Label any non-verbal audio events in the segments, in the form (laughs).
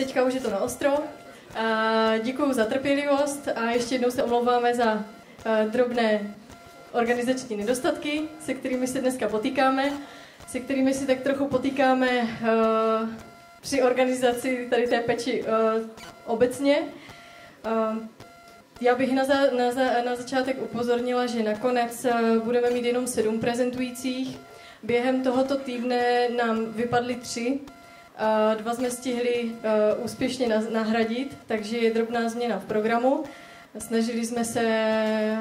teďka už je to na ostro. Děkuji za trpělivost a ještě jednou se omlouváme za drobné organizační nedostatky, se kterými se dneska potýkáme, se kterými si tak trochu potýkáme při organizaci tady té peči obecně. Já bych na, za, na, za, na začátek upozornila, že nakonec budeme mít jenom sedm prezentujících. Během tohoto týdne nám vypadly tři, dva jsme stihli úspěšně nahradit, takže je drobná změna v programu. Snažili jsme se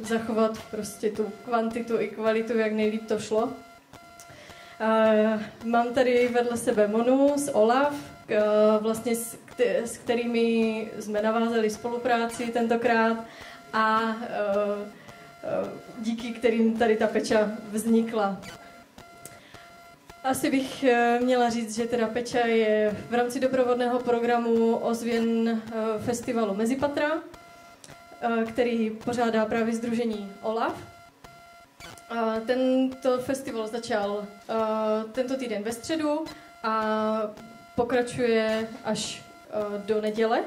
zachovat prostě tu kvantitu i kvalitu, jak nejlíp to šlo. Mám tady vedle sebe Monu z OLAF, vlastně s kterými jsme navázali spolupráci tentokrát a díky kterým tady ta peča vznikla. Asi bych eh, měla říct, že teda Peča je v rámci doprovodného programu ozvěn eh, festivalu Mezipatra, eh, který pořádá právě Združení OLAF. Tento festival začal tento týden ve středu a pokračuje až do neděle.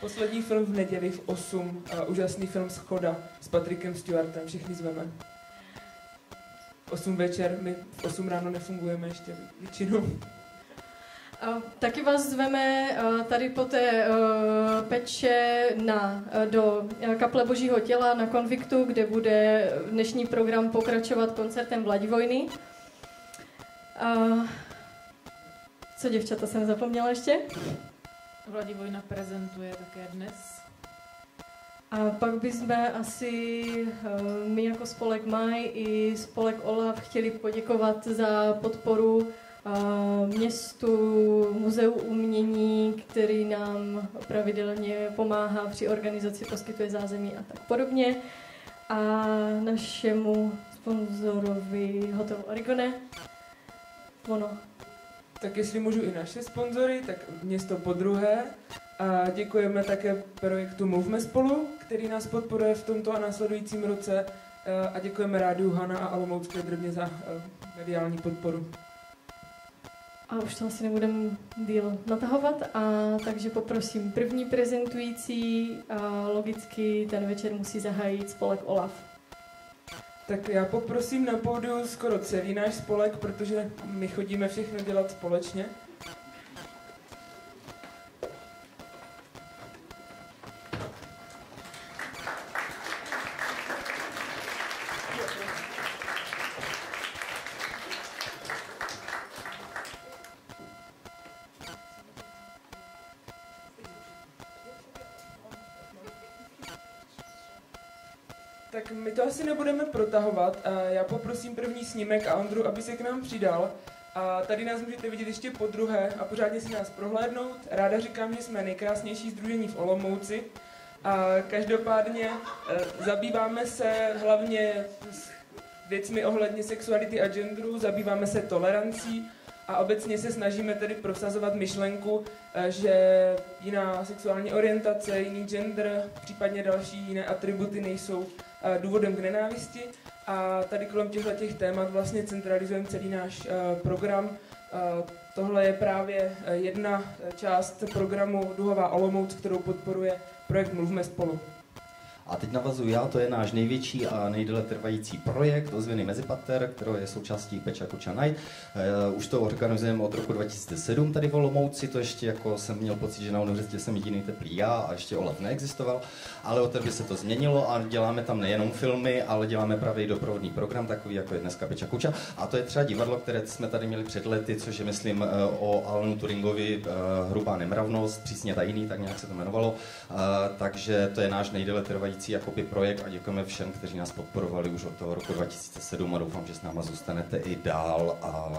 Poslední film v neděli v 8, úžasný film Schoda s Patrikem Stewartem, všichni zveme. 8 večer, my v 8 ráno nefungujeme ještě většinou. A taky vás zveme tady po té peče na, do kaple Božího těla na konviktu, kde bude dnešní program pokračovat koncertem Vladivojny. A co děvčata jsem zapomněla ještě? Vladivojna prezentuje také dnes a pak bychom asi eh, my jako spolek Maj i spolek OLAF chtěli poděkovat za podporu eh, městu Muzeu umění, který nám pravidelně pomáhá při organizaci, poskytuje zázemí a tak podobně. A našemu sponzorovi Hotel Origone. Ono. Tak jestli můžu i naše sponzory, tak město po druhé. A děkujeme také projektu Mluvme spolu, který nás podporuje v tomto a následujícím roce. Eh, a děkujeme rádiu Hana a Olomoucké drobně za eh, mediální podporu. A už to asi nebudeme díl natahovat, a takže poprosím první prezentující a logicky ten večer musí zahájit spolek OLAF. Tak já poprosím na pódiu skoro celý náš spolek, protože my chodíme všechno dělat společně. Asi nebudeme protahovat. Já poprosím první snímek a Ondru, aby se k nám přidal. A tady nás můžete vidět ještě po druhé a pořádně si nás prohlédnout. Ráda říkám, že jsme nejkrásnější združení v Olomouci. A každopádně e, zabýváme se hlavně věcmi ohledně sexuality a genderu, zabýváme se tolerancí a obecně se snažíme tedy prosazovat myšlenku, e, že jiná sexuální orientace, jiný gender, případně další jiné atributy nejsou důvodem k nenávisti. A tady kolem těchto těch témat vlastně centralizujeme celý náš program. Tohle je právě jedna část programu Duhová Olomouc, kterou podporuje projekt Mluvme spolu. A teď navazuji já, to je náš největší a nejdéle trvající projekt ozvěny Mezipater, kterou je součástí Peča Kuča Night. Uh, už to organizujeme od roku 2007 tady v Olomouci, to ještě jako jsem měl pocit, že na univerzitě jsem jediný teplý já a ještě Olaf neexistoval, ale od té doby se to změnilo a děláme tam nejenom filmy, ale děláme právě i doprovodný program, takový jako je dneska Peča Kuča. A to je třeba divadlo, které jsme tady měli před lety, což je myslím uh, o Alanu Turingovi uh, Hrubá nemravnost, přísně tajný, tak nějak se to jmenovalo. Takže to je náš nejdéle trvající trvající jakoby projekt a děkujeme všem, kteří nás podporovali už od toho roku 2007 a doufám, že s náma zůstanete i dál a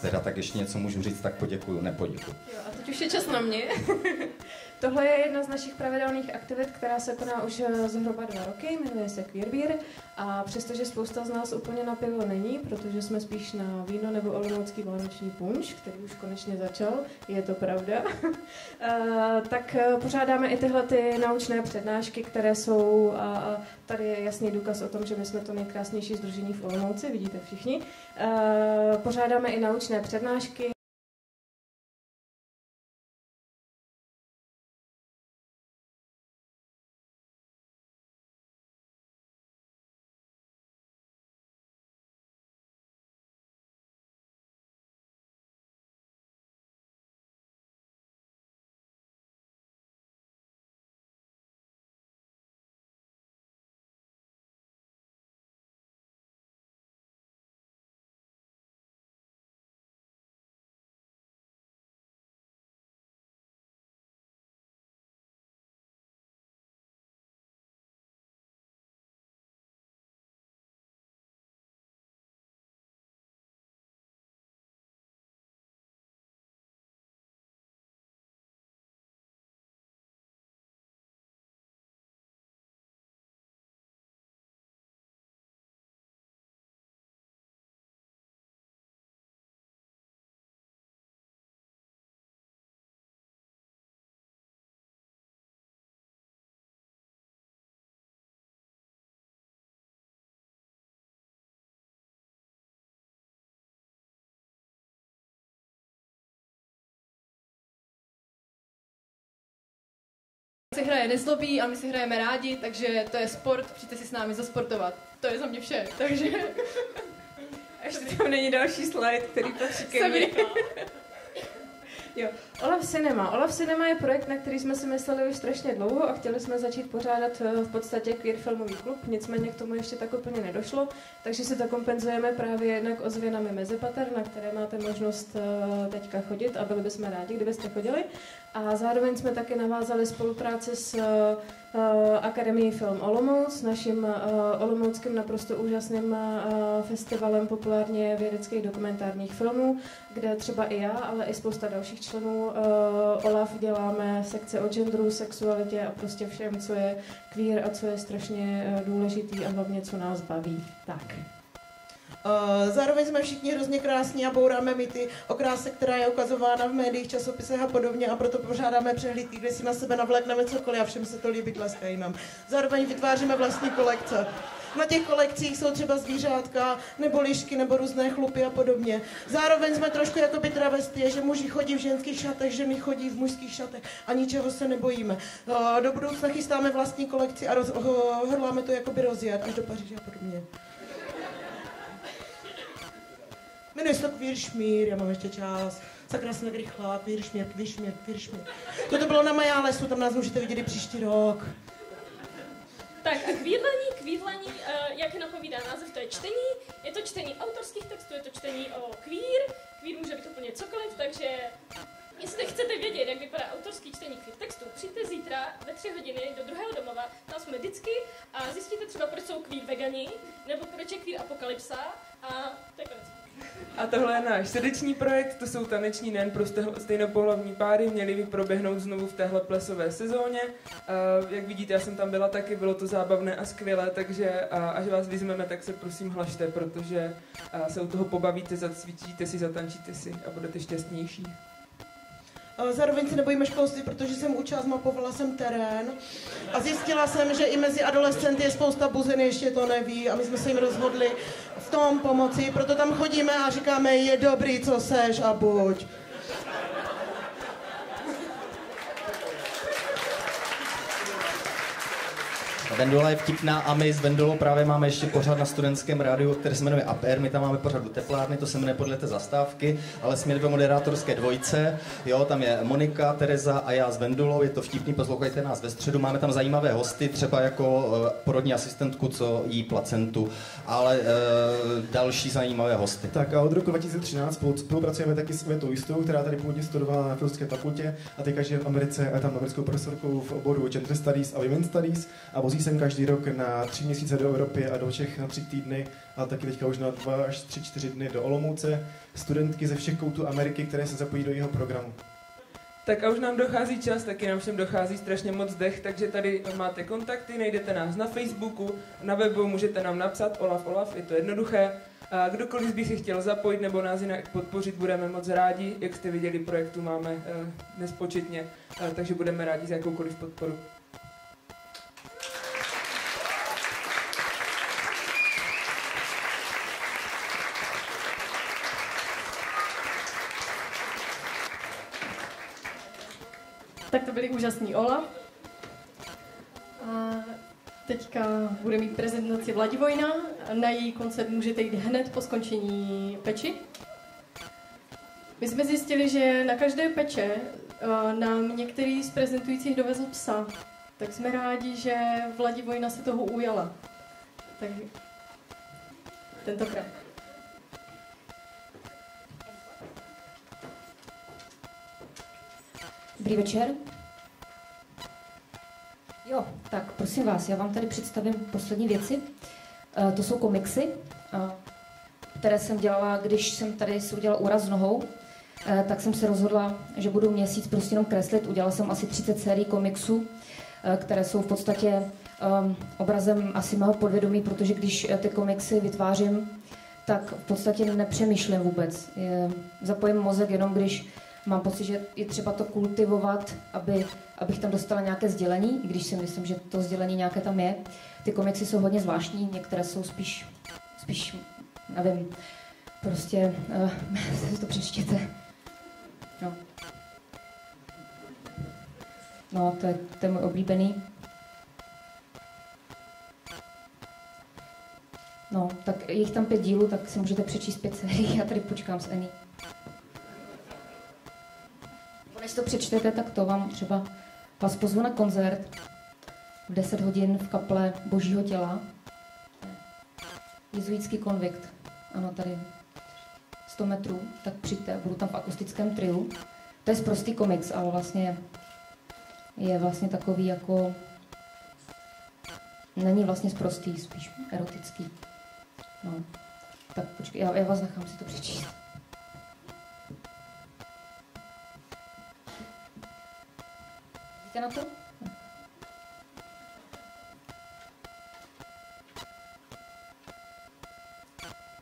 teda tak ještě něco můžu říct, tak poděkuju, nepoděkuju. Jo, a teď už je čas na mě. (laughs) Tohle je jedna z našich pravidelných aktivit, která se koná už eh, zhruba dva roky, jmenuje se Queer Beer a přestože spousta z nás úplně na pivo není, protože jsme spíš na víno nebo olomoucký vánoční punč, který už konečně začal, je to pravda, (laughs) eh, tak eh, pořádáme i tyhle ty naučné přednášky, které jsou, a tady je jasný důkaz o tom, že my jsme to nejkrásnější združení v Olomouci, vidíte všichni. Pořádáme i naučné přednášky, se hraje nezlobí a my si hrajeme rádi, takže to je sport, přijďte si s námi zasportovat. To je za mě vše, takže... (laughs) Ještě tam není další slide, který patří ke mně. Jo. Olaf Cinema. Olaf Cinema je projekt, na který jsme si mysleli už strašně dlouho a chtěli jsme začít pořádat eh, v podstatě queer filmový klub, nicméně k tomu ještě tak úplně nedošlo, takže si to kompenzujeme právě jednak ozvěnami Mezipater, na které máte možnost eh, teďka chodit a byli bychom rádi, kdybyste chodili. A zároveň jsme taky navázali spolupráci s uh, Akademií Film Olomouc, naším uh, olomouckým naprosto úžasným festivalem populárně vědeckých dokumentárních filmů, kde třeba i já, ale i spousta dalších členů OLAF děláme sekce o genderu, sexualitě a prostě všem, co je queer a co je strašně důležitý a hlavně, co nás baví. Tak. Uh, zároveň jsme všichni hrozně krásní a bouráme mýty o kráse, která je ukazována v médiích, časopisech a podobně a proto pořádáme přehlídky, kde si na sebe navlékneme cokoliv a všem se to líbí, tleskají nám. Zároveň vytváříme vlastní kolekce. Na těch kolekcích jsou třeba zvířátka, nebo lišky, nebo různé chlupy a podobně. Zároveň jsme trošku jako by travestie, že muži chodí v ženských šatech, ženy chodí v mužských šatech a ničeho se nebojíme. Uh, do budoucna chystáme vlastní kolekci a roz, hodláme to jakoby rozjet až do Paříže a podobně. Jmenuje se to Kviršmír, já mám ještě čas. Sakra jsem tak rychlá, Kviršmír, Kviršmír, Kviršmír. Toto bylo na Majálesu, tam nás můžete vidět i příští rok. Tak a kvídlení, kvídlení, uh, jak napovídá název, to je čtení. Je to čtení autorských textů, je to čtení o queer. Queer může být úplně cokoliv, takže jestli chcete vědět, jak vypadá autorský čtení queer textu, přijďte zítra ve tři hodiny do druhého domova, tam jsme vždycky a zjistíte třeba, proč jsou queer vegani, nebo proč je queer apokalypsa a to je konec. A tohle je náš srdeční projekt, to jsou taneční nejen pro stejnopohlavní páry, měly by proběhnout znovu v téhle plesové sezóně. Uh, jak vidíte, já jsem tam byla taky, bylo to zábavné a skvělé, takže uh, až vás vyzmeme, tak se prosím hlašte, protože uh, se u toho pobavíte, zacvičíte si, zatančíte si a budete šťastnější. Zároveň se nebojíme školství, protože jsem učila, zmapovala jsem terén a zjistila jsem, že i mezi adolescenty je spousta buzen, ještě to neví a my jsme se jim rozhodli v tom pomoci, proto tam chodíme a říkáme, je dobrý, co seš a buď. Vendola je vtipná a my s Vendolou právě máme ještě pořád na studentském rádiu, který se jmenuje APR, my tam máme pořád do teplárny, to se jmenuje podle té zastávky, ale jsme dvě moderátorské dvojce, jo, tam je Monika, Tereza a já s Vendolou, je to vtipný, poslouchejte nás ve středu, máme tam zajímavé hosty, třeba jako uh, porodní asistentku, co jí placentu, ale uh, další zajímavé hosty. Tak a od roku 2013 spolupracujeme taky s Vetou Jistou, která tady původně studovala na Filské fakultě a teďka žije v Americe a je tam americkou profesorkou v oboru Gender Studies a Women Studies a vozí jsem každý rok na tři měsíce do Evropy a do Čech na tři týdny, a taky teďka už na dva až tři, čtyři dny do Olomouce. Studentky ze všech koutů Ameriky, které se zapojí do jeho programu. Tak a už nám dochází čas, taky nám všem dochází strašně moc dech, takže tady máte kontakty, najdete nás na Facebooku, na webu, můžete nám napsat Olaf Olaf, je to jednoduché. A kdokoliv by se chtěl zapojit nebo nás jinak podpořit, budeme moc rádi. Jak jste viděli, projektu máme uh, nespočetně, uh, takže budeme rádi za jakoukoliv podporu. Tak to byli úžasný Ola. A teďka bude mít prezentaci Vladivojna. Na její koncert můžete jít hned po skončení peči. My jsme zjistili, že na každé peče uh, nám některý z prezentujících dovezl psa. Tak jsme rádi, že Vladivojna se toho ujala. Tak tentokrát. Dobrý večer. Jo, tak prosím vás, já vám tady představím poslední věci. E, to jsou komiksy, e, které jsem dělala, když jsem tady si udělala úraz nohou, e, tak jsem se rozhodla, že budu měsíc prostě jenom kreslit. Udělala jsem asi 30 sérií komiksů, které jsou v podstatě e, obrazem asi mého podvědomí, protože když ty komiksy vytvářím, tak v podstatě nepřemýšlím vůbec. Je, zapojím mozek jenom, když mám pocit, že je třeba to kultivovat, aby, abych tam dostala nějaké sdělení, i když si myslím, že to sdělení nějaké tam je. Ty komiksy jsou hodně zvláštní, některé jsou spíš, spíš nevím, prostě (laughs) uh, to přečtěte. No. No, to je, to je můj oblíbený. No, tak je jich tam pět dílů, tak si můžete přečíst pět sérií. Já tady počkám s Eny. Než to přečtete, tak to vám třeba vás pozvu na koncert v 10 hodin v kaple Božího těla. Jezuitský konvikt. Ano, tady 100 metrů, tak přijďte, budu tam v akustickém triu. To je prostý komiks, ale vlastně je vlastně takový jako... Není vlastně sprostý, spíš erotický. No, tak počkej, já, já vás nechám si to přečíst. Vidíte na to?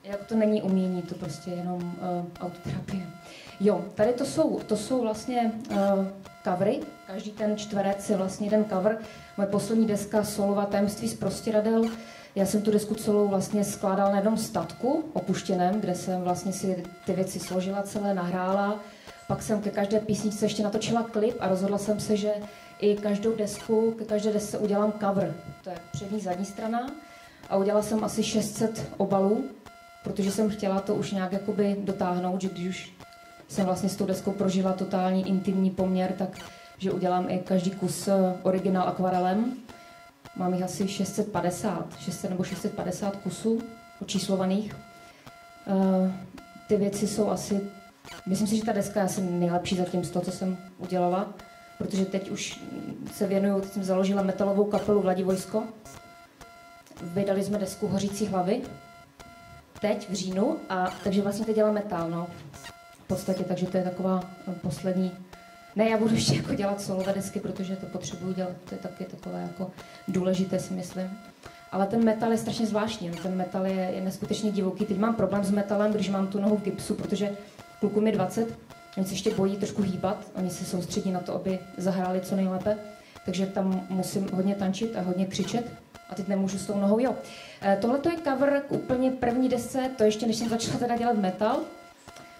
Jak to není umění, to prostě jenom uh, autoterapie. Jo, tady to jsou, to jsou vlastně uh, covery. Každý ten čtverec je vlastně jeden cover. Moje poslední deska Solová tajemství z prostěradel. Já jsem tu desku celou vlastně skládala na jednom statku opuštěném, kde jsem vlastně si ty věci složila celé, nahrála. Pak jsem ke každé písničce ještě natočila klip a rozhodla jsem se, že i každou desku, ke každé desce udělám cover. To je přední, zadní strana. A udělala jsem asi 600 obalů, protože jsem chtěla to už nějak jakoby dotáhnout, že když už jsem vlastně s tou deskou prožila totální intimní poměr, tak že udělám i každý kus eh, originál akvarelem. Mám jich asi 650, 600 nebo 650 kusů očíslovaných. Uh, ty věci jsou asi, myslím si, že ta deska je asi nejlepší zatím z toho, co jsem udělala, protože teď už se věnuju, teď jsem založila metalovou kapelu Vladivojsko. Vydali jsme desku Hořící hlavy, teď v říjnu, a takže vlastně teď dělám metal, no. V podstatě, takže to je taková poslední ne, já budu ještě jako dělat solové desky, protože to potřebuju dělat, to je taky takové jako důležité, si myslím. Ale ten metal je strašně zvláštní, no. ten metal je, je neskutečně divoký. Teď mám problém s metalem, když mám tu nohu v gipsu, protože klukům je 20, oni se ještě bojí trošku hýbat, oni se soustředí na to, aby zahráli co nejlépe, takže tam musím hodně tančit a hodně křičet. A teď nemůžu s tou nohou, jo. E, Tohle je cover k úplně první desce, to ještě než jsem začala teda dělat metal,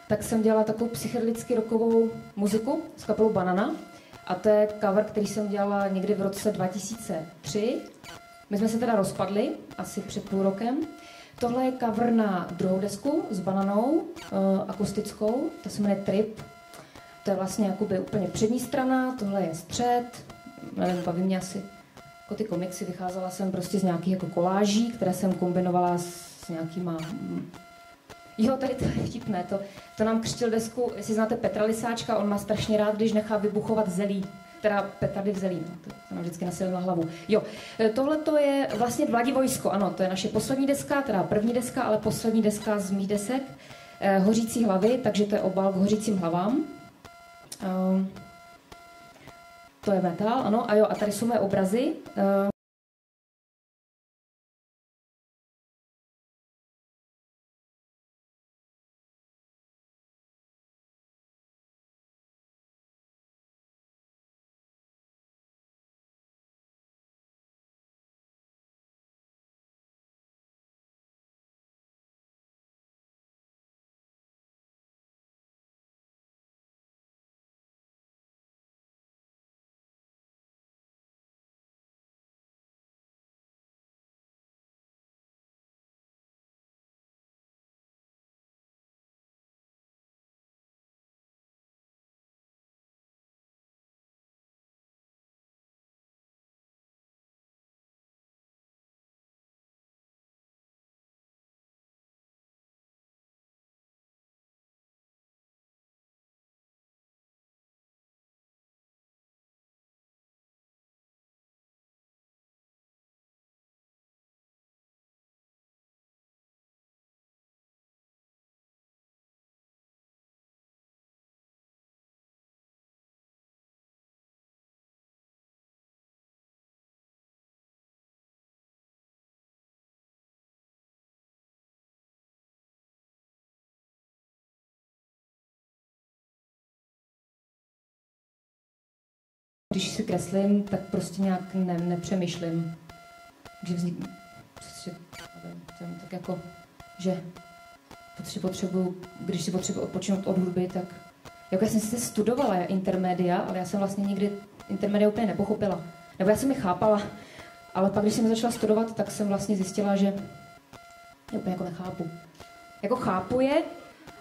tak jsem dělala takovou psychedelicky rokovou muziku s kapelou Banana. A to je cover, který jsem dělala někdy v roce 2003. My jsme se teda rozpadli, asi před půl rokem. Tohle je cover na druhou desku s bananou, uh, akustickou, to se jmenuje Trip. To je vlastně jakoby úplně přední strana, tohle je střed, nevím, baví mě asi jako ty komiksy, vycházela jsem prostě z nějakých jako koláží, které jsem kombinovala s nějakýma Jo, tady to je vtipné, to, to nám křtil desku, jestli znáte Petra Lisáčka, on má strašně rád, když nechá vybuchovat zelí, teda petardy v zelí, no, to, nám vždycky nasil na hlavu. Jo, e, tohle to je vlastně Vladivojsko, ano, to je naše poslední deska, teda první deska, ale poslední deska z mých desek, eh, Hořící hlavy, takže to je obal k hořícím hlavám. Um, to je metal, ano, a jo, a tady jsou moje obrazy. Uh, když si kreslím, tak prostě nějak ne, nepřemýšlím. Když vznik, prostě, nevím, tak jako, že si potřebuju, když si potřebuji odpočinout od hudby, tak jako já jsem si studovala intermédia, ale já jsem vlastně nikdy intermédia úplně nepochopila. Nebo já jsem je chápala, ale pak, když jsem začala studovat, tak jsem vlastně zjistila, že je úplně jako nechápu. Jako chápu je,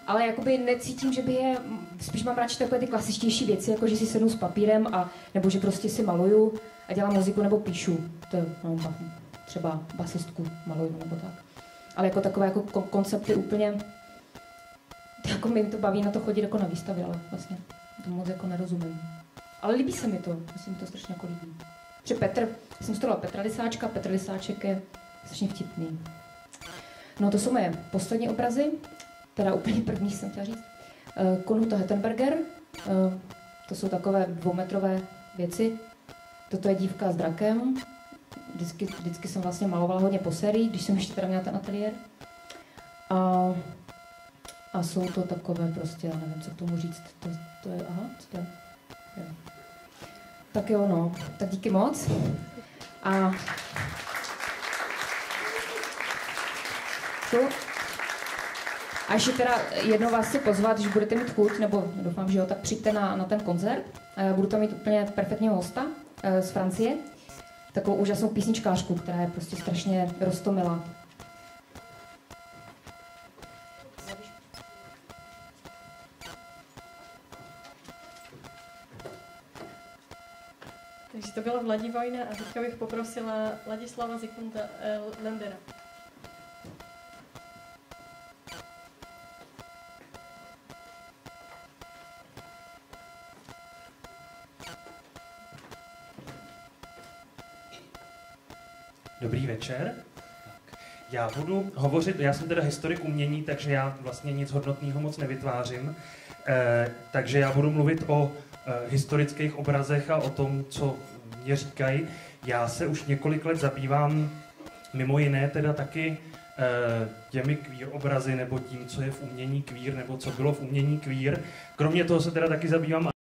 ale jakoby necítím, že by je, spíš mám radši takové ty klasičtější věci, jako že si sednu s papírem, a, nebo že prostě si maluju a dělám muziku nebo píšu. To je no, třeba basistku maluju nebo tak. Ale jako takové jako koncepty úplně, jako mi to baví na to chodit jako na výstavy, ale vlastně to moc jako nerozumím. Ale líbí se mi to, myslím, to strašně jako líbí. Že Petr, jsem studovala Petra Lisáčka, Petr Lisáček je strašně vtipný. No to jsou moje poslední obrazy, teda úplně první jsem chtěla říct. Uh, Konhuta Hettenberger, uh, to jsou takové dvoumetrové věci. Toto je dívka s drakem. Vždycky, vždycky jsem vlastně malovala hodně po sérii, když jsem ještě teda měla ten ateliér. A, a jsou to takové prostě, já nevím, co k tomu říct. To, to je, aha, co to je? Jo. Tak jo, no. Tak díky moc. A tu. A ještě teda jednou vás chci pozvat, když budete mít chuť, nebo doufám, že jo, tak přijďte na, na ten koncert. Budu tam mít úplně perfektního hosta eh, z Francie. Takovou úžasnou písničkářku, která je prostě strašně roztomilá. Takže to byla Vladivojna a teďka bych poprosila Ladislava Zikmunda Lendera. Dobrý večer. Já budu hovořit, já jsem teda historik umění, takže já vlastně nic hodnotného moc nevytvářím, eh, takže já budu mluvit o eh, historických obrazech a o tom, co mě říkají. Já se už několik let zabývám mimo jiné teda taky eh, těmi queer obrazy nebo tím, co je v umění queer nebo co bylo v umění queer. Kromě toho se teda taky zabývám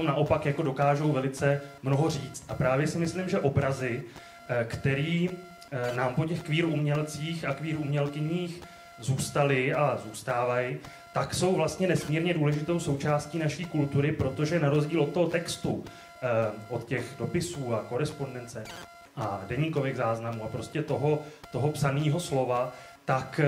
naopak jako dokážou velice mnoho říct. A právě si myslím, že obrazy, eh, který eh, nám po těch kvír umělcích a kvír umělkyních zůstaly a zůstávají, tak jsou vlastně nesmírně důležitou součástí naší kultury, protože na rozdíl od toho textu, eh, od těch dopisů a korespondence a deníkových záznamů a prostě toho, toho psaného slova, tak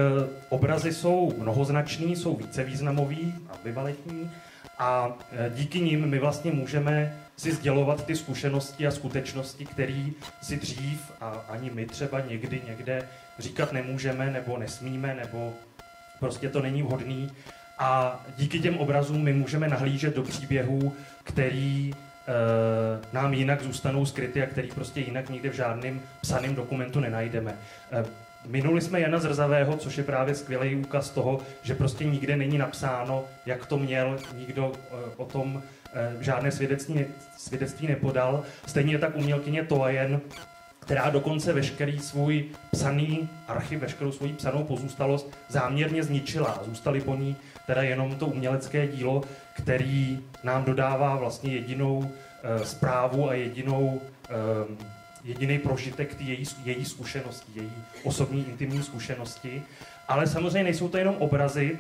obrazy jsou mnohoznačný, jsou více významový, ambivalentní a e, díky nim my vlastně můžeme si sdělovat ty zkušenosti a skutečnosti, které si dřív a ani my třeba někdy někde říkat nemůžeme nebo nesmíme, nebo prostě to není vhodný. A díky těm obrazům my můžeme nahlížet do příběhů, který e, nám jinak zůstanou skryty a který prostě jinak nikde v žádném psaném dokumentu nenajdeme. E, Minuli jsme Jana Zrzavého, což je právě skvělý úkaz toho, že prostě nikde není napsáno, jak to měl, nikdo eh, o tom eh, žádné svědectví, svědectví nepodal. Stejně tak umělkyně Toajen, která dokonce veškerý svůj psaný archiv, veškerou svoji psanou pozůstalost záměrně zničila. Zůstaly po ní teda jenom to umělecké dílo, který nám dodává vlastně jedinou uh, zprávu a jedinou uh, jediný prožitek její, její zkušenosti, její osobní intimní zkušenosti. Ale samozřejmě nejsou to jenom obrazy,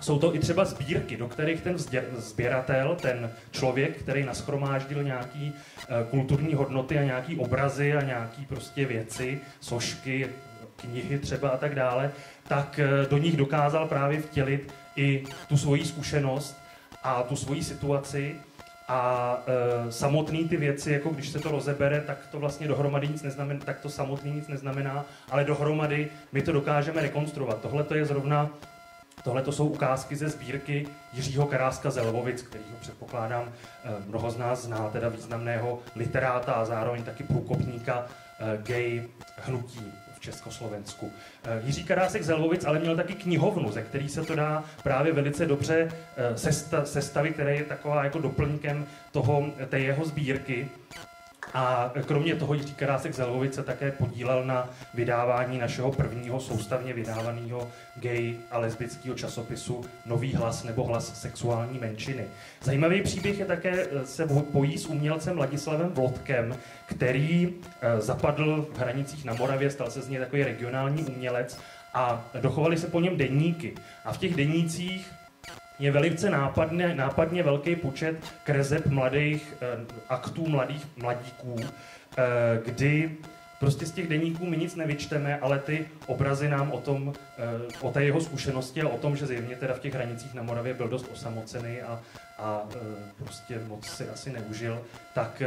jsou to i třeba sbírky, do kterých ten sběratel, ten člověk, který naschromáždil nějaký uh, kulturní hodnoty a nějaký obrazy a nějaký prostě věci, sošky, knihy třeba a tak dále, tak uh, do nich dokázal právě vtělit i tu svoji zkušenost a tu svoji situaci A e, samotný ty věci, jako když se to rozebere, tak to vlastně dohromady nic neznamená, tak to samotný nic neznamená, ale dohromady my to dokážeme rekonstruovat. Tohle to je zrovna Tohle to jsou ukázky ze sbírky Jiřího Karáska z Lvovic, kterýho předpokládám eh, mnoho z nás zná, teda významného literáta a zároveň taky průkopníka eh, gay hnutí Československu. Eh, Jiří Karásek z Lvovic ale měl taky knihovnu, ze který se to dá právě velice dobře sestavit, která je taková jako doplňkem toho, té jeho sbírky. A kromě toho Jiří Karásek z Lvovice také podílel na vydávání našeho prvního soustavně vydávaného gay a lesbického časopisu Nový hlas nebo hlas sexuální menšiny. Zajímavý příběh je také, eh, se pojí s umělcem Ladislavem Vlodkem, který eh, zapadl v hranicích na Moravě, stal se z něj takový regionální umělec a dochovali se po něm denníky. A v těch denících je velice nápadně, nápadně velký počet kreseb mladých eh, aktů mladých mladíků, eh, kdy prostě z těch deníků my nic nevyčteme, ale ty obrazy nám o tom, eh, o té jeho zkušenosti a o tom, že zjevně teda v těch hranicích na Moravě byl dost osamocený a, a prostě moc si asi neužil, tak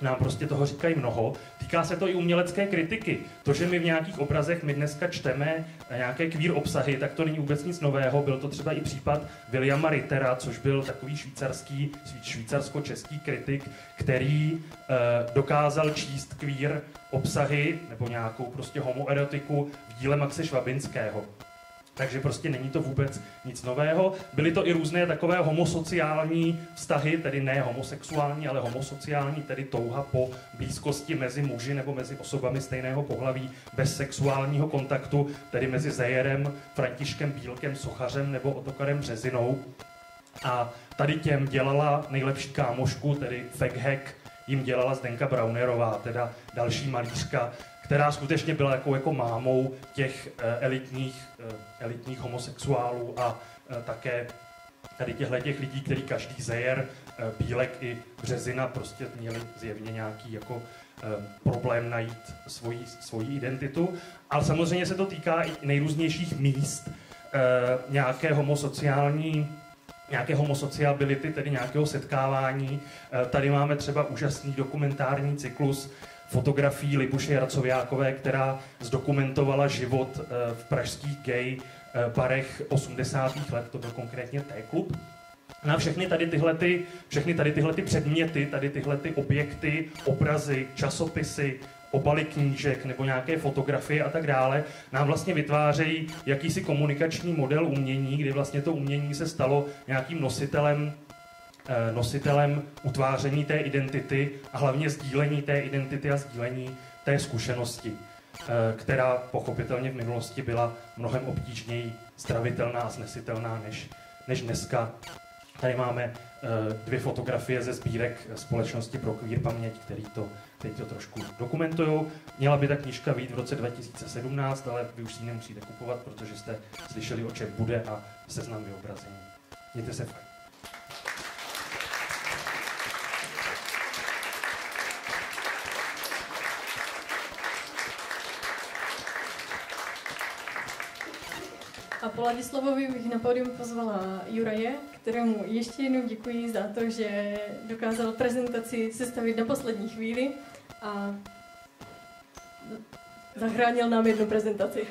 nám prostě toho říkají mnoho. Týká se to i umělecké kritiky. To, že my v nějakých obrazech my dneska čteme nějaké kvír obsahy, tak to není vůbec nic nového. Byl to třeba i případ Williama Rittera, což byl takový švýcarský, švýcarsko-český kritik, který eh, dokázal číst kvír obsahy nebo nějakou prostě homoerotiku v díle Maxe Švabinského. Takže prostě není to vůbec nic nového. Byly to i různé takové homosociální vztahy, tedy ne homosexuální, ale homosociální, tedy touha po blízkosti mezi muži nebo mezi osobami stejného pohlaví bez sexuálního kontaktu, tedy mezi Zejerem, Františkem Bílkem, Sochařem nebo Otokarem Březinou. A tady těm dělala nejlepší kámošku, tedy Feghek, jim dělala Zdenka Braunerová, teda další malířka, která skutečně byla jako, jako mámou těch eh, elitních, eh, elitních homosexuálů a eh, také tady těchto těch lidí, který každý zejer, Bílek i Březina prostě měli zjevně nějaký jako problém najít svoji, svoji identitu. Ale samozřejmě se to týká i nejrůznějších míst, nějaké homosociální nějaké homosociability, tedy nějakého setkávání. Tady máme třeba úžasný dokumentární cyklus fotografií Libuše Jarcoviákové, která zdokumentovala život eh, v pražských gay eh, barech 80. let, to byl konkrétně T-klub. Na všechny tady tyhle, ty, všechny tady tyhle ty předměty, tady tyhle ty objekty, obrazy, časopisy, obaly knížek nebo nějaké fotografie a tak dále, nám vlastně vytvářejí jakýsi komunikační model umění, kdy vlastně to umění se stalo nějakým nositelem nositelem utváření té identity a hlavně sdílení té identity a sdílení té zkušenosti, eh, která pochopitelně v minulosti byla mnohem obtížněji stravitelná a snesitelná než, než dneska. Tady máme eh, dvě fotografie ze sbírek Společnosti pro queer paměť, který to, který to trošku dokumentují. Měla by ta knižka být v roce 2017, ale vy už si ji nemusíte kupovat, protože jste slyšeli, o čem bude a seznam vyobrazení. Mějte se fajn. A po Ladislavovi bych na pódium pozvala Juraje, kterému ještě jednou děkuji za to, že dokázal prezentaci sestavit na poslední chvíli a zachránil nám jednu prezentaci.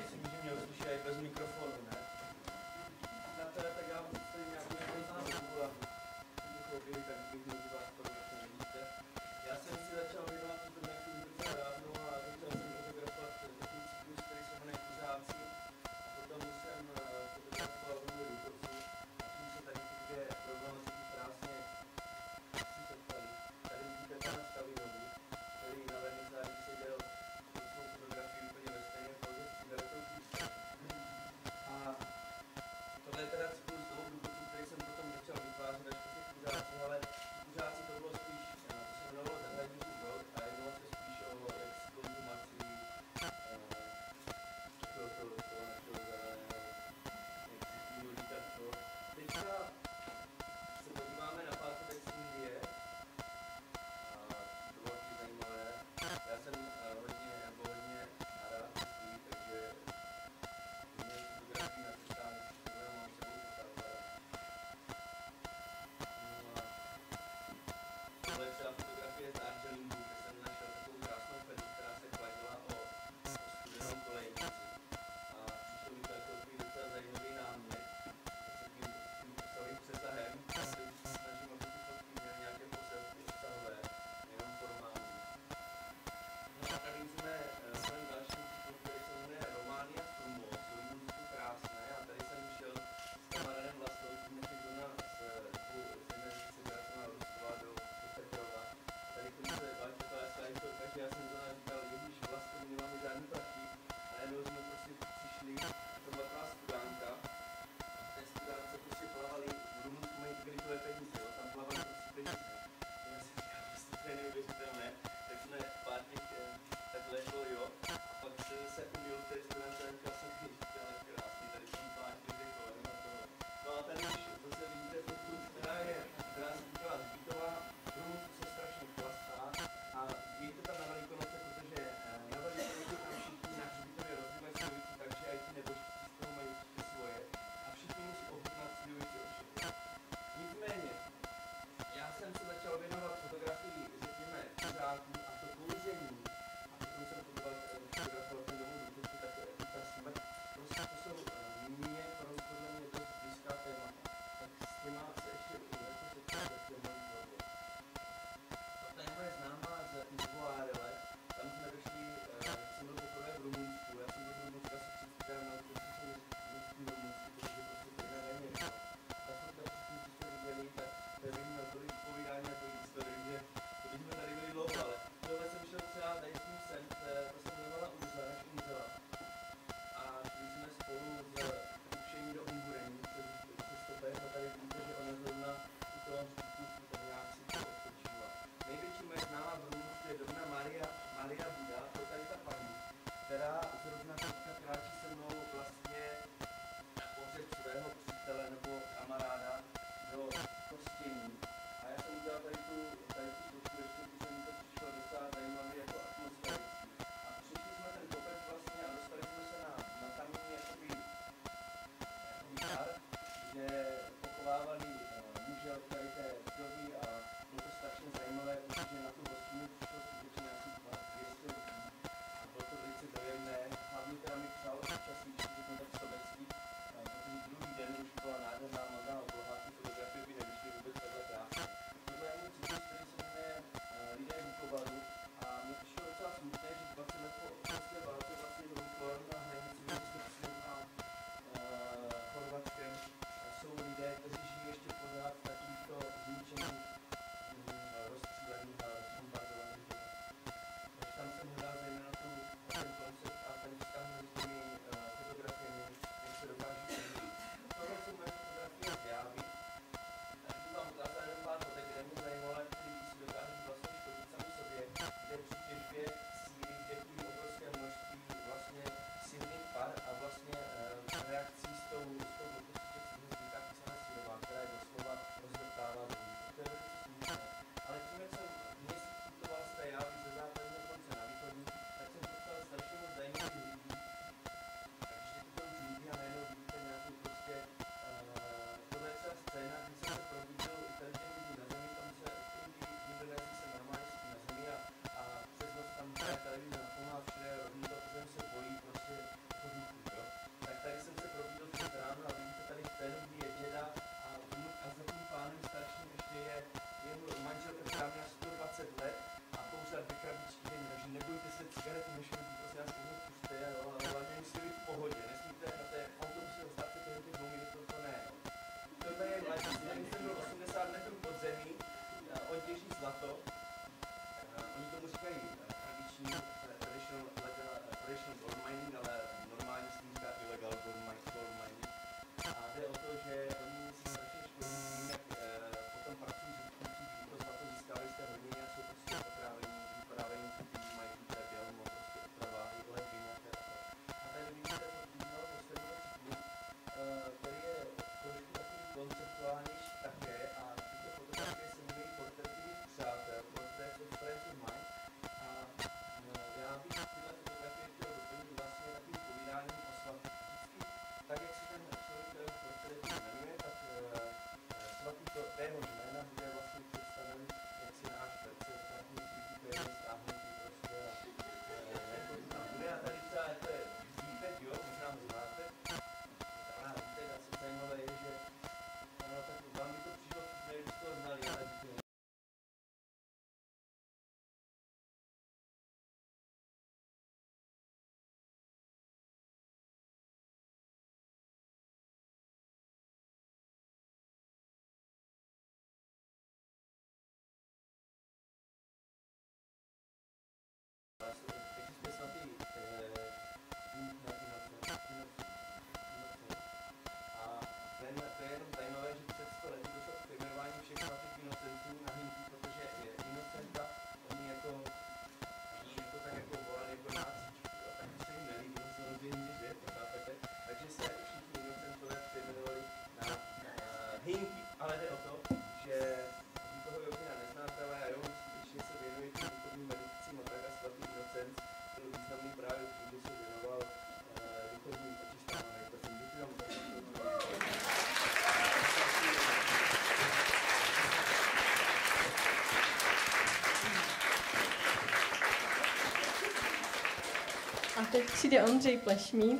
teď přijde Ondřej Plešmí,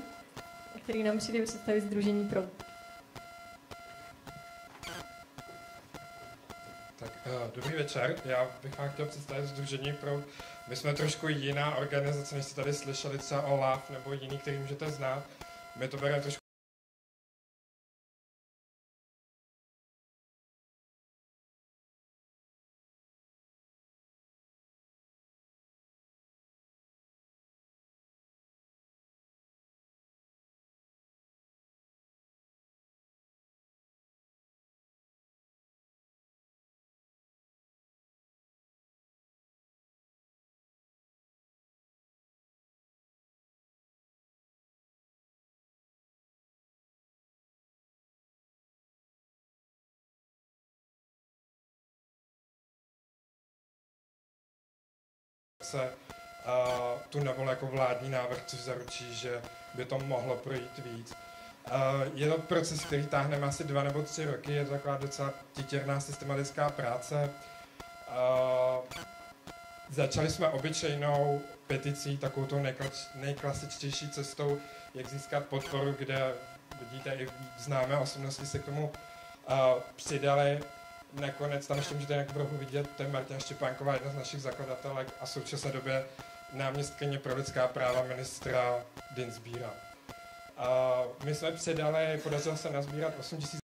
který nám přijde představit Združení pro. Tak, eh, dobrý večer, já bych vám chtěl představit Združení pro. My jsme trošku jiná organizace, než jste tady slyšeli třeba o LAV nebo jiný, který můžete znát. My to bereme trošku se uh, tu nevol jako vládní návrh, což zaručí, že by to mohlo projít víc. Uh, je to proces, který táhneme asi dva nebo tři roky, je to taková docela titěrná systematická práce. Uh, začali jsme obyčejnou peticí, takovou tou nejklas, nejklasičtější cestou, jak získat podporu, kde vidíte i známé osobnosti se k tomu uh, přidali nakonec tam ještě můžete nějak trochu vidět, to je Martina Štěpánková, jedna z našich zakladatelek a v současné době náměstkyně pro lidská práva ministra Dinsbíra. A my jsme předali, podařilo se nazbírat 8000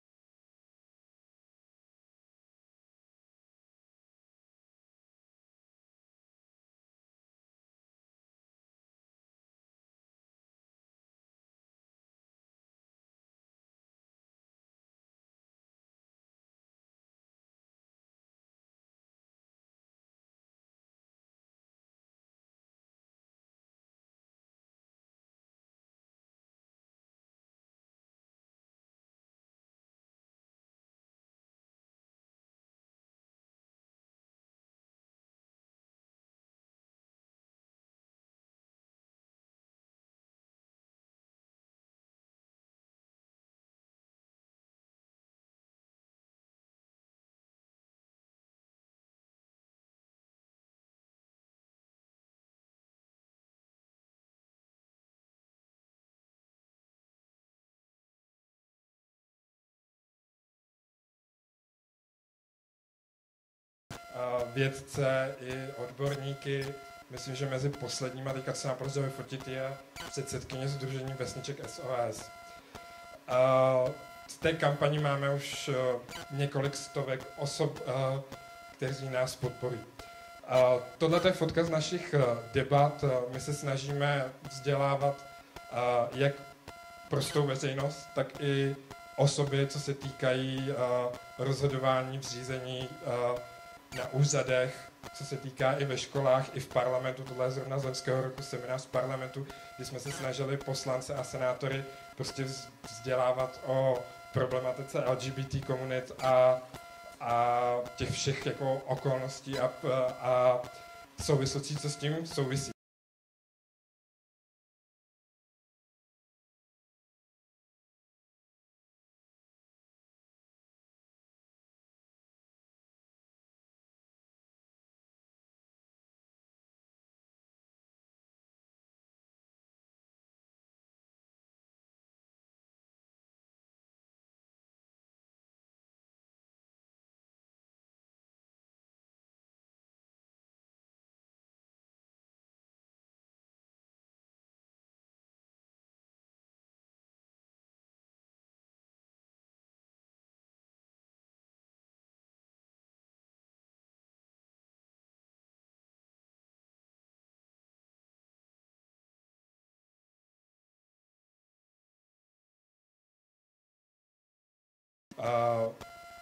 vědce i odborníky. Myslím, že mezi posledníma teďka se naprosto vyfotit je předsedkyně Združení vesniček SOS. V té kampani máme už eh, několik stovek osob, eh, kteří nás podporují. Tohle je fotka z našich eh, debat. My se snažíme vzdělávat jak prostou veřejnost, tak i osoby, co se týkají rozhodování v řízení na úřadech, co se týká i ve školách, i v parlamentu. Tohle je zrovna z loňského roku seminář v parlamentu, kdy jsme se snažili poslance a senátory prostě vzdělávat o problematice LGBT komunit a, a těch všech jako okolností a, a souvislostí, co s tím souvisí.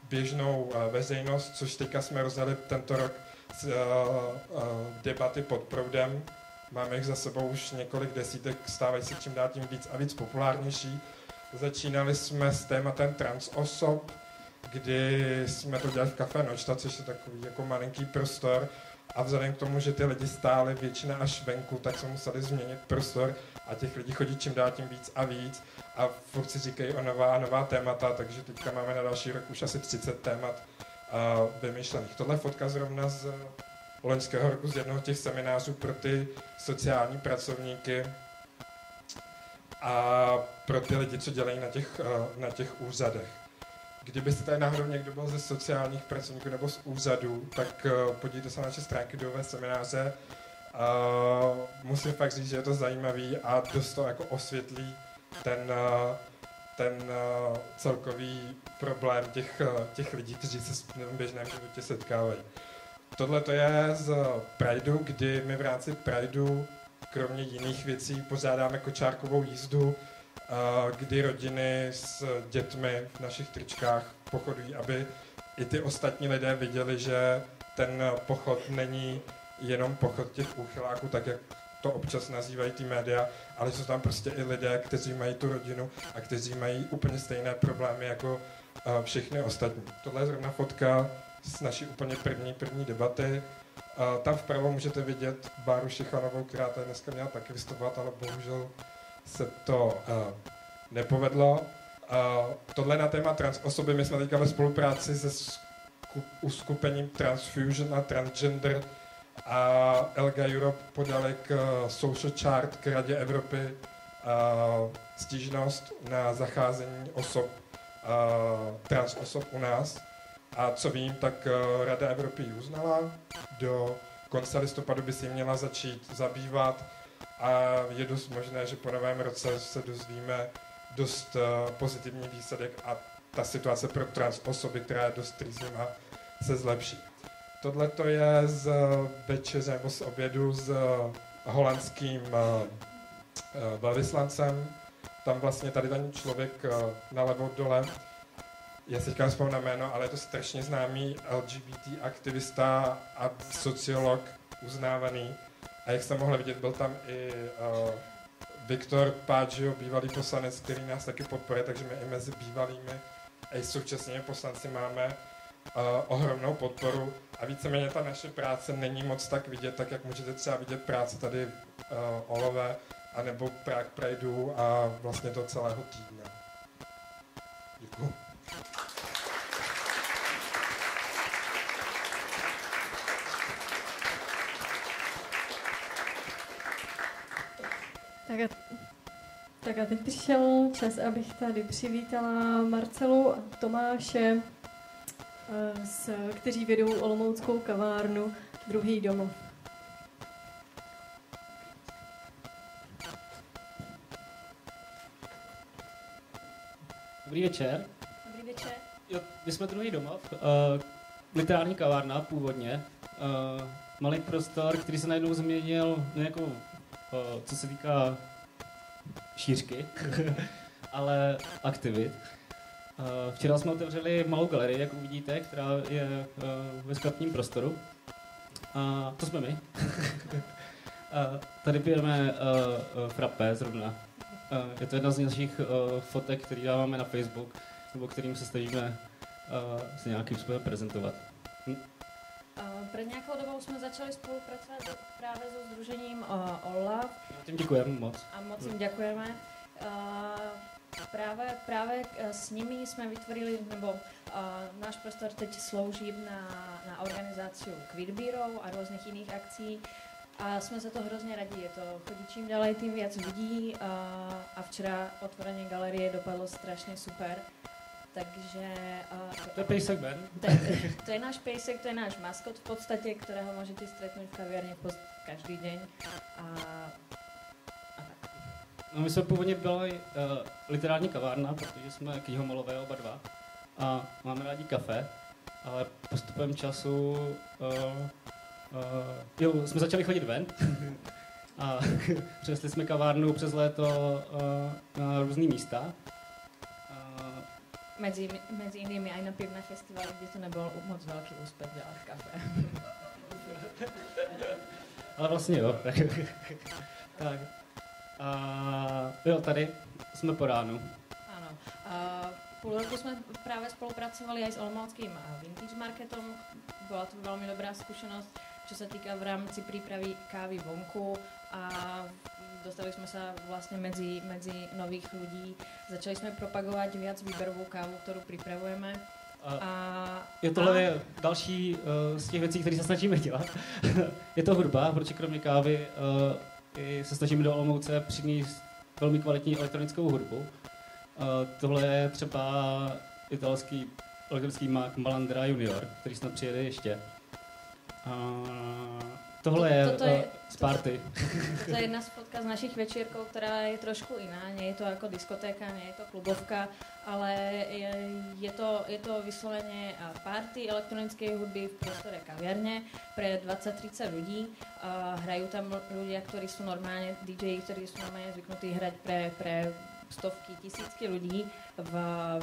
Běžnou veřejnost, což teďka jsme rozjeli tento rok z debaty pod proudem. Máme jich za sebou už několik desítek, stávají se čím dál tím víc a víc populárnější. Začínali jsme s tématem trans osob, kdy jsme to dělali v Café Nočta, což je takový jako malinký prostor, a vzhledem k tomu, že ty lidi stály většina až venku, tak jsme museli změnit prostor a těch lidí chodí čím dál tím víc a víc a furt si říkají o nová a nová témata, takže teďka máme na další rok už asi 30 témat uh, vymyšlených. Tohle fotka zrovna z loňského roku z jednoho těch seminářů pro ty sociální pracovníky a pro ty lidi, co dělají na těch, uh, na těch úřadech. Kdybyste tady náhodou někdo byl ze sociálních pracovníků nebo z úřadů, tak uh, podívejte se na naše stránky do semináře. Uh, musím fakt říct, že je to zajímavý a dost to jako osvětlí ten, uh, ten uh, celkový problém těch, uh, těch lidí, kteří se v běžném životě setkávají. Tohle to je z Prideu, kdy my v rámci Prideu kromě jiných věcí pořádáme kočárkovou jízdu, kdy rodiny s dětmi v našich tričkách pochodují, aby i ty ostatní lidé viděli, že ten pochod není jenom pochod těch úchyláků, tak jak to občas nazývají ty média, ale jsou tam prostě i lidé, kteří mají tu rodinu a kteří mají úplně stejné problémy jako všechny ostatní. Tohle je zrovna fotka z naší úplně první, první debaty. Tam vpravo můžete vidět Báru Šichanovou, která tady dneska měla taky vystupovat, ale bohužel se to uh, nepovedlo. Uh, tohle na téma trans osoby, my jsme teďka ve spolupráci se uskupením Transfusion a Transgender a Elga Europe podali k uh, Social Chart k Radě Evropy uh, stížnost na zacházení osob, uh, trans osob u nás. A co vím, tak uh, Rada Evropy ji uznala. Do konce listopadu by si měla začít zabývat a je dost možné, že po novém roce se dozvíme dost uh, pozitivní výsledek a ta situace pro trans osoby, která je dost trýzivá, se zlepší. Tohle to je z večeře nebo z obědu s holandským uh, uh, velvyslancem. Tam vlastně tady ten člověk nalevo dole, já si teďka na jméno, ale je to strašně známý LGBT aktivista a sociolog uznávaný, a jak jste mohli vidět, byl tam i uh, Viktor Páčio, bývalý poslanec, který nás taky podporuje, takže my i mezi bývalými a i současnými poslanci máme uh, ohromnou podporu a víceméně ta naše práce není moc tak vidět, tak jak můžete třeba vidět práce tady uh, Olové, anebo Prague Prideu a vlastně to celého týdne. Tak a, tak a teď přišel čas, abych tady přivítala Marcelu a Tomáše, eh, s kteří vedou Olomouckou kavárnu Druhý domov. Dobrý večer. Dobrý večer. Jo, my jsme druhý domov, uh, literární kavárna původně. Uh, malý prostor, který se najednou změnil nějakou co se týká šířky, (laughs) ale aktivit. Uh, včera jsme otevřeli malou galerii, jak uvidíte, která je uh, ve sklepním prostoru. A to jsme my. uh, (laughs) tady pijeme frappé zrovna. Je to jedna z našich fotek, které dáváme na Facebook, nebo kterým se snažíme se nějakým způsobem prezentovat. Před nějakou dobou jsme začali spolupracovat právě so Združením uh, OLAV. Tím děkujeme moc. A moc jim děkujeme. Uh, právě, právě s nimi jsme vytvorili, nebo uh, náš prostor teď slouží na, na organizaci Queer Bureau a různých jiných akcí. A jsme za to hrozně radí. Je to chodí čím dál tím víc lidí a, a včera otvorení galerie dopadlo strašně super. Takže... Uh, to je pejsek Ben. To je, to je náš pejsek, to je náš maskot v podstatě, kterého můžete stretnout v kaviarně každý den. A, a tak. No, my jsme původně byli uh, literární kavárna, protože jsme knihomalové oba dva a máme rádi kafe, ale postupem času uh, uh, jo, jsme začali chodit ven (laughs) a (laughs) přesli jsme kavárnu přes léto uh, na různé místa Mezi, mezi jinými i na pivné festivaly, kde to nebyl moc velký úspěch dělat kafe. (laughs) Ale vlastně jo. (laughs) tak. A jo, tady jsme po ránu. Ano. A půl roku jsme právě spolupracovali i s Olomouckým Vintage Marketom. Byla to velmi dobrá zkušenost, co se týká v rámci přípravy kávy vonku a dostali jsme se vlastně mezi, mezi nových lidí. Začali jsme propagovat víc výběrovou kávu, kterou připravujeme. A, je tohle a... je další uh, z těch věcí, které se snažíme dělat. (laughs) je to hudba, protože kromě kávy uh, se snažíme do Olomouce přinést velmi kvalitní elektronickou hudbu. Uh, tohle je třeba italský elektronický Mac Malandra Junior, který snad přijede ještě. Uh, tohle to, je, to, to je uh, Sparty. To, (laughs) to je jedna z fotka z našich večírků, která je trošku jiná. Nie je to jako diskotéka, nie je to klubovka, ale je, je, to, je to vysloveně party elektronické hudby v prostore kaviarně pre 20-30 lidí. Uh, hrají tam lidé, kteří jsou normálně DJ, kteří jsou normálně zvyknutí hrať pre, pre stovky, tisícky lidí v,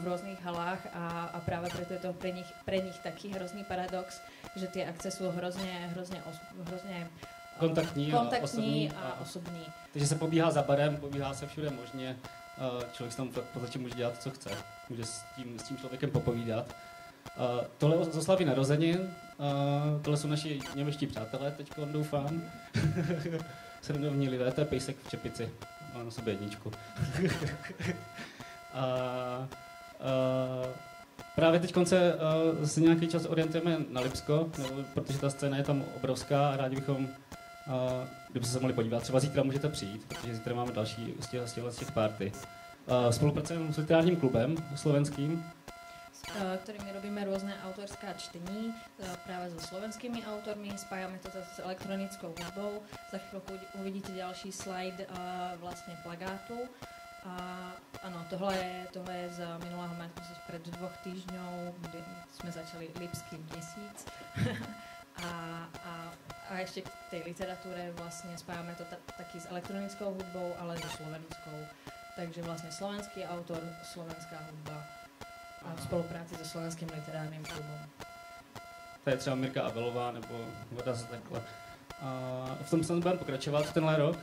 v různých halách a, a právě proto je to pre nich, pre nich taký hrozný paradox, že ty akce jsou hrozně, hrozně, hrozně kontaktní, kontaktní a osobní. A osobní. Takže se pobíhá za barem, pobíhá se všude možně. Člověk si tam v podstatě může dělat, co chce. Může s tím, s tím člověkem popovídat. Uh, tohle oslavy narozenin, uh, tohle jsou naši němečtí přátelé, teď doufám. (laughs) Srednovní lidé, to je pejsek v čepici, má na sobě jedničku. (laughs) a, uh, Právě teď uh, se nějaký čas orientujeme na Lipsko, nebo, protože ta scéna je tam obrovská a rádi bychom Uh, kdyby se mohli podívat, třeba zítra můžete přijít, protože zítra máme další z těch, z těch party. Uh, spolupracujeme s literárním klubem slovenským, kterými robíme různé autorská čtení právě se slovenskými autormi, spájáme to s elektronickou hudbou. Za chvilku uvidíte další slide vlastně plagátu. A ano, tohle je, tohle je z minulého měsíce před dvoch týždňů, kdy jsme začali Lipský měsíc. (laughs) a, a a ještě k té literatuře vlastně spájáme to taky s elektronickou hudbou, ale i slovenskou. Takže vlastně slovenský autor, slovenská hudba a spolupráci se slovenským literárním klubem. To je třeba Mirka Abelová nebo Voda z takhle. A v tom se budeme pokračovat tenhle rok.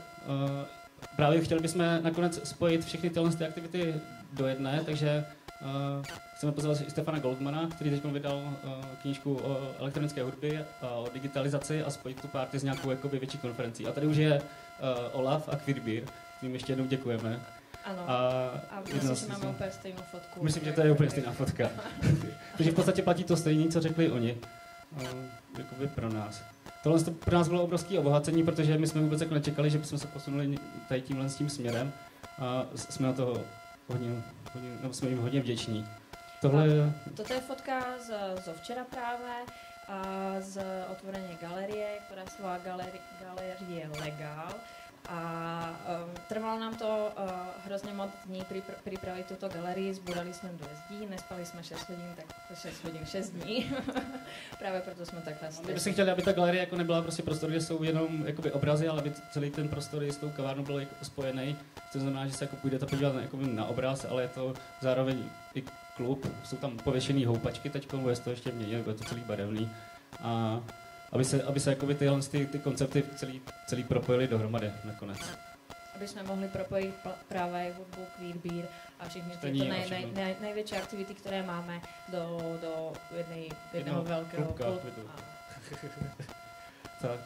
Právě chtěli bychom nakonec spojit všechny tyhle aktivity do jedné, takže Uh, chceme pozvat Stefana Goldmana, který teď vydal uh, knížku o elektronické hudbě a o digitalizaci a spojit tu party s nějakou jakoby, větší konferencí. A tady už je uh, Olaf a Queerbeer, kterým ještě jednou děkujeme. Ano, a, a myslím, že máme úplně stejnou fotku. Myslím, že to je úplně stejná fotka. (laughs) Takže v podstatě platí to stejné, co řekli oni. Uh, jakoby pro nás. Tohle to pro nás bylo obrovské obohacení, protože my jsme vůbec jako nečekali, že bychom se posunuli tady tímhle s tím směrem. A jsme na toho hodně, hodně, no, jsme jim hodně vděční. Tohle je... Toto je fotka z, z včera právě a z otvorení galerie, která se volá Galerie, galerie Legal. A um, trvalo nám to uh, hrozně moc dní připr- připravit tuto galerii, zbudali jsme dvě zdí, nespali jsme 6 hodin, tak 6 hodin 6 dní. (laughs) Právě proto jsme takhle My bychom chtěli, aby ta galerie jako nebyla prostě prostor, kde jsou jenom jakoby obrazy, ale aby celý ten prostor s tou kavárnou byl jako spojený. To znamená, že se jako půjdete podívat na, jako na obraz, ale je to zároveň i klub. Jsou tam pověšený houpačky teď, bude to ještě měnit, je to celý barevný. A aby se, aby se jakoby tyhle ty, ty koncepty celý, celý propojily dohromady nakonec. aby jsme mohli propojit právě hudbu, queer beer a všechny a nej, nej, nej, největší aktivity, které máme do, do jednej, jednoho velkého klubka, klubu. (laughs) tak.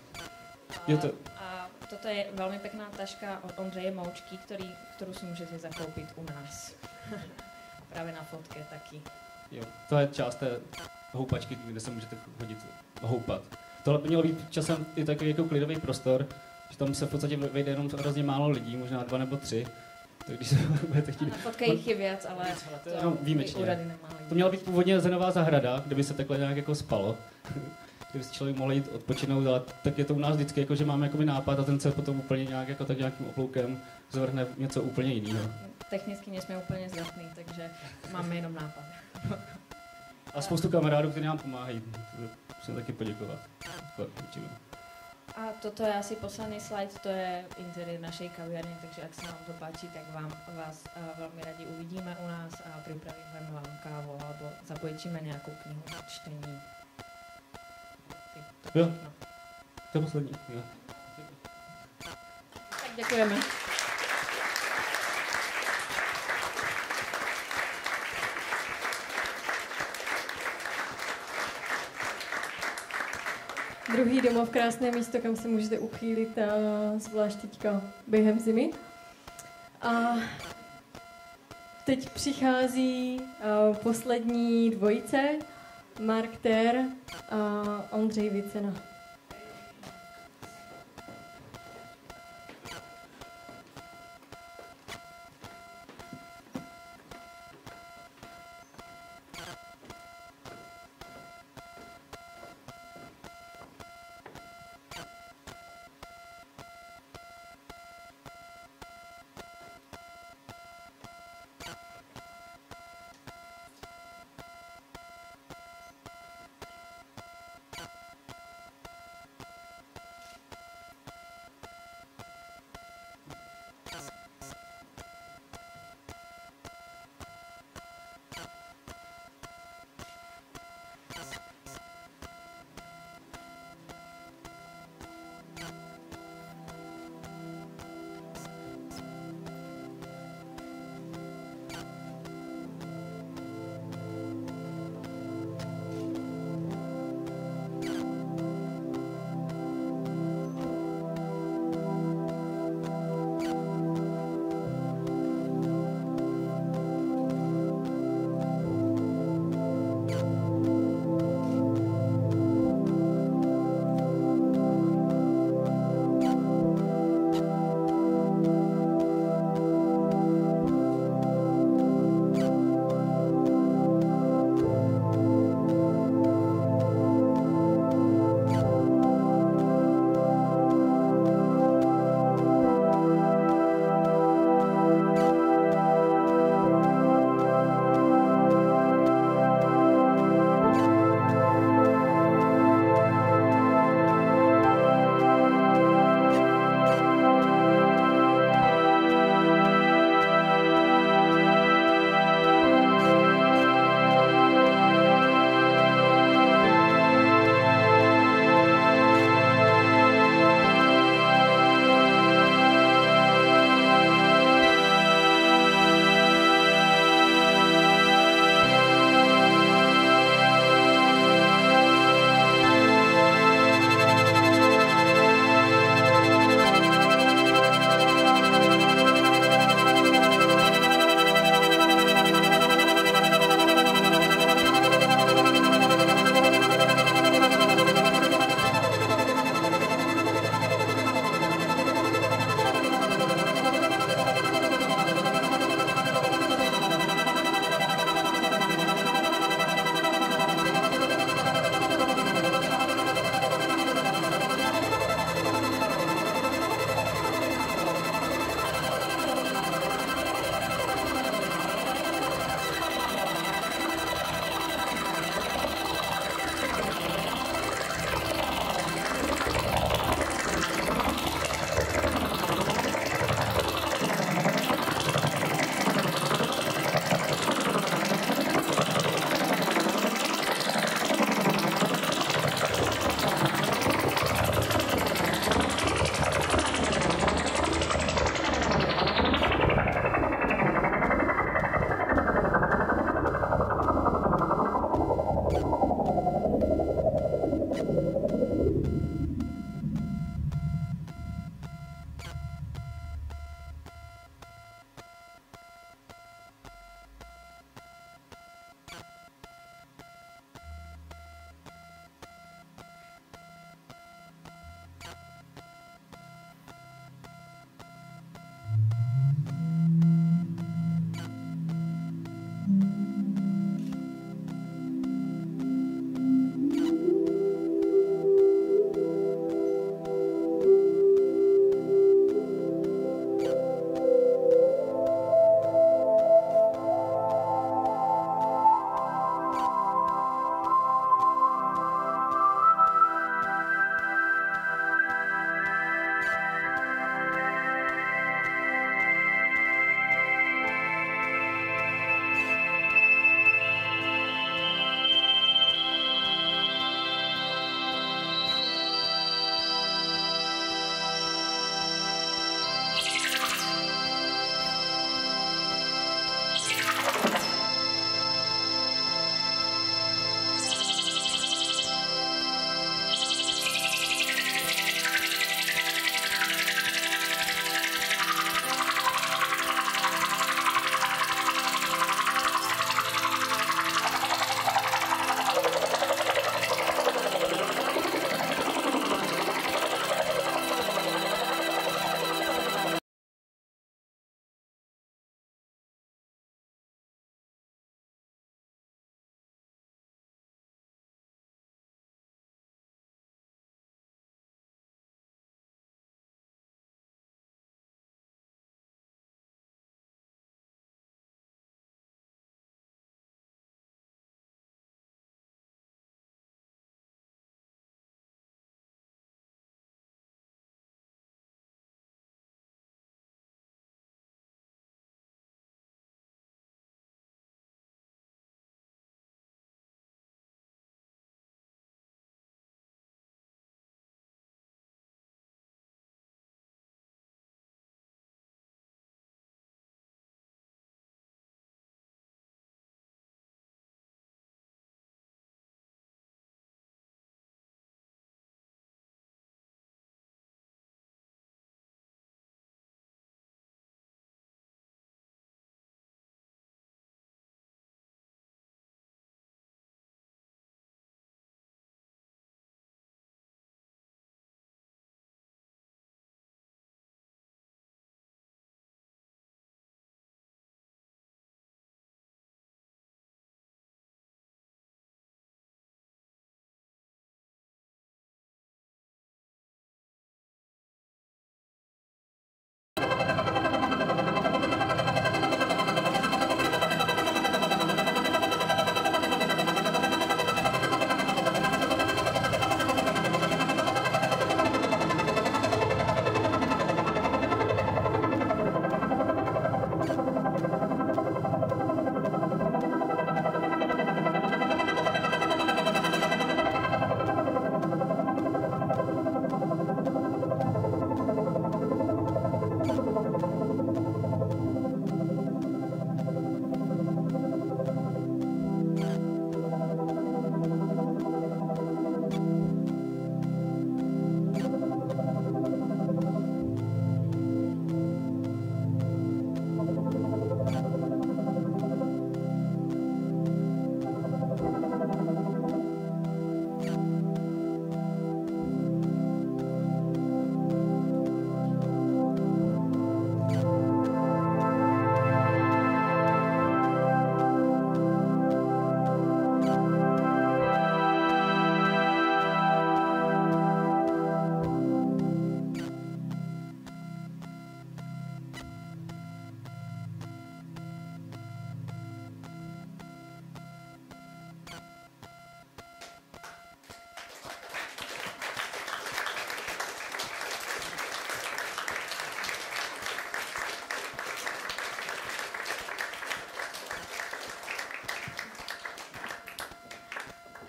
Je to, A toto je velmi pěkná taška od Ondřeje Moučky, který, kterou si můžete zakoupit u nás. (laughs) Právě na fotce taky. Jo, to je část té houpačky, kde se můžete chodit houpat. Tohle by mělo být časem i takový jako klidový prostor, že tam se v podstatě vejde jenom hrozně málo lidí, možná dva nebo tři. Tak když se (laughs) budete chtít... Na fotce jich je věc, ale to, to jenom výjimečně. To měla být původně zenová zahrada, kde by se takhle nějak jako spalo. (laughs) Kdyby si člověk mohl jít odpočinout, ale tak je to u nás vždycky, jako, že máme jakoby nápad a ten se potom úplně nějak jako tak nějakým obloukem zvrhne něco úplně jiného. Technicky nejsme úplně zdatný, takže máme jenom nápad. (laughs) A spoustu kamarádů, kteří nám pomáhají. Musím taky poděkovat. A toto je asi poslední slide, to je interiér naší kaviarny, takže jak se vám to páči, tak vám, vás uh, velmi rádi uvidíme u nás a připravíme vám kávu alebo zapojíme nějakou knihu na čtení. To Jo. To je poslední. Jo. Tak děkujeme. Druhý domov, krásné místo, kam se můžete uchýlit, a zvlášť teďka během zimy. A teď přichází poslední dvojice, Mark Ter a Ondřej Vicena.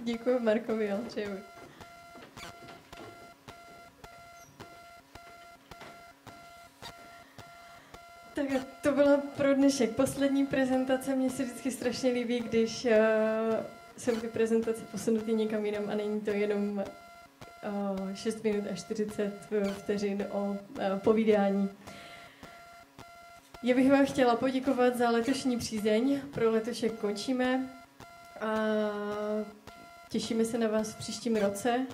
Děkuji Markovi Alčejovi. Tak a to byla pro dnešek poslední prezentace. Mně se vždycky strašně líbí, když uh, jsou ty prezentace posunuty někam jinam a není to jenom uh, 6 minut a 40 vteřin o uh, povídání. Já bych vám chtěla poděkovat za letošní přízeň. Pro letošek končíme a těšíme se na vás v příštím roce.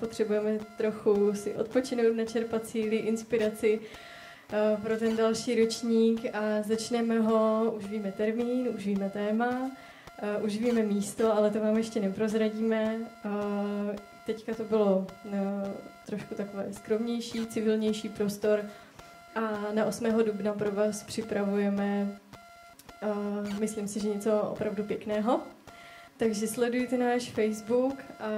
Potřebujeme trochu si odpočinout, načerpat síly, inspiraci pro ten další ročník a začneme ho, už víme termín, už víme téma, už víme místo, ale to vám ještě neprozradíme. Teďka to bylo trošku takové skromnější, civilnější prostor, a na 8. dubna pro vás připravujeme, myslím si, že něco opravdu pěkného. Takže sledujte náš Facebook a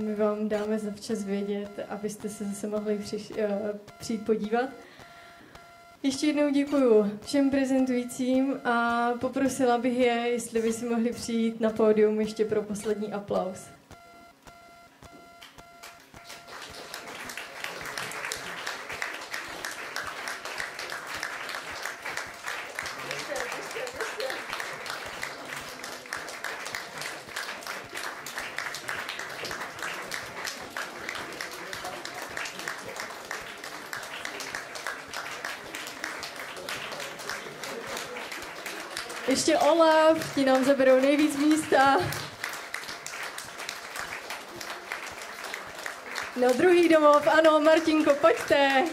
my vám dáme zavčas vědět, abyste se zase mohli přiš, uh, přijít podívat. Ještě jednou děkuji všem prezentujícím a poprosila bych je, jestli by si mohli přijít na pódium ještě pro poslední aplaus. Ještě Olaf, ti nám zaberou nejvíc místa. No druhý domov, ano, Martinko, pojďte.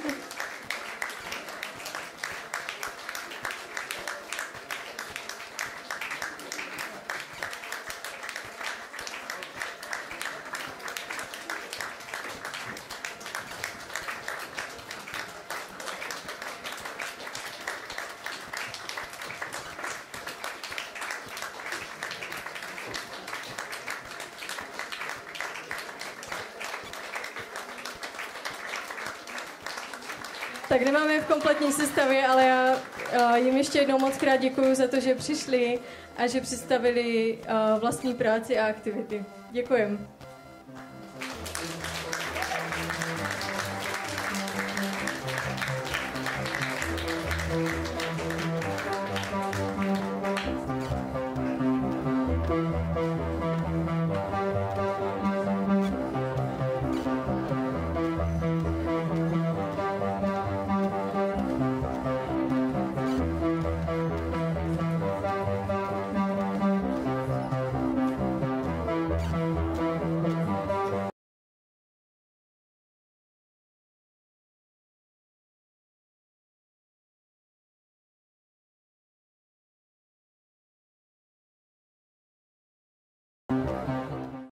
Tak nemáme je v kompletní sestavě, ale já jim ještě jednou moc krát děkuji za to, že přišli a že představili vlastní práci a aktivity. Děkujem.